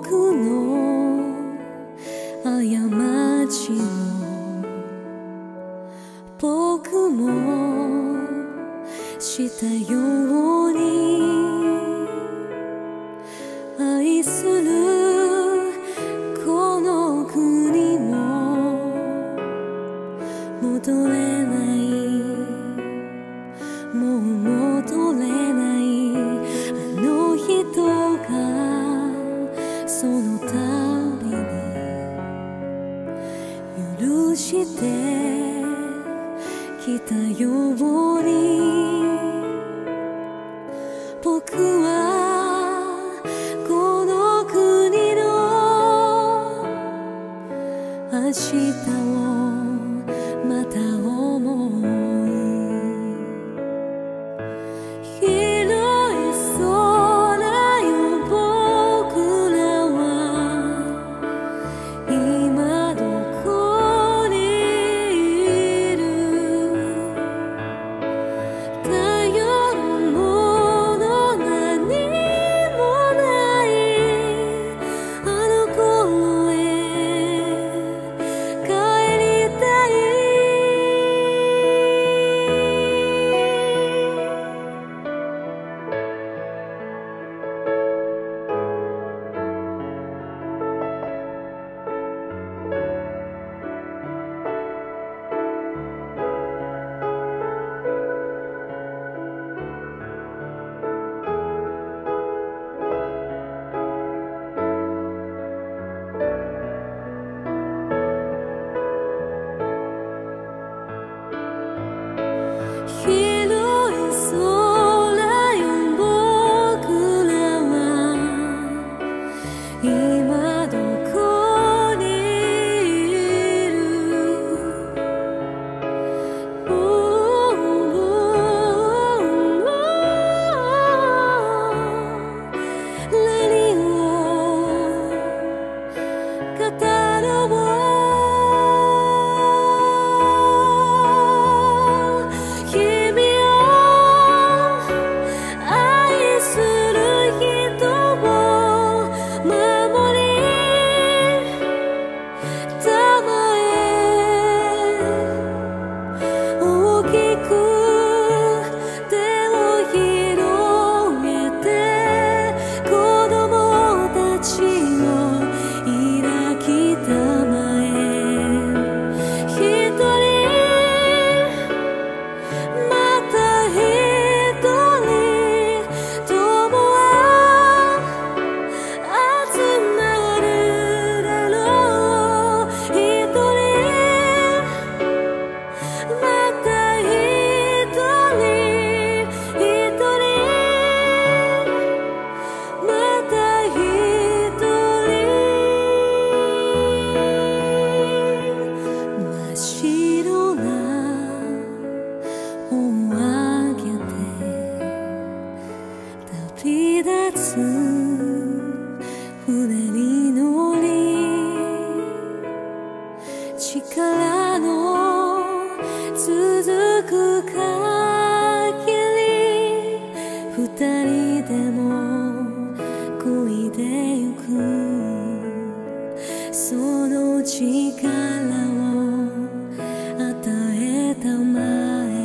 僕の過ちを僕もしたように愛する許してきたように。僕はこの国の明日を飛び船に乗り力の続く限り二人でも漕いでゆく。その力を与えたまえ。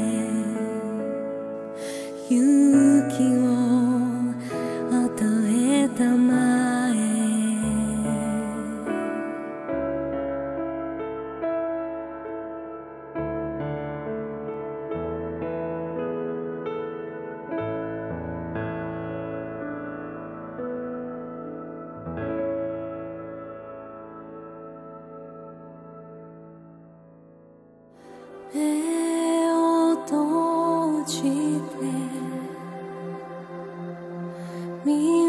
me.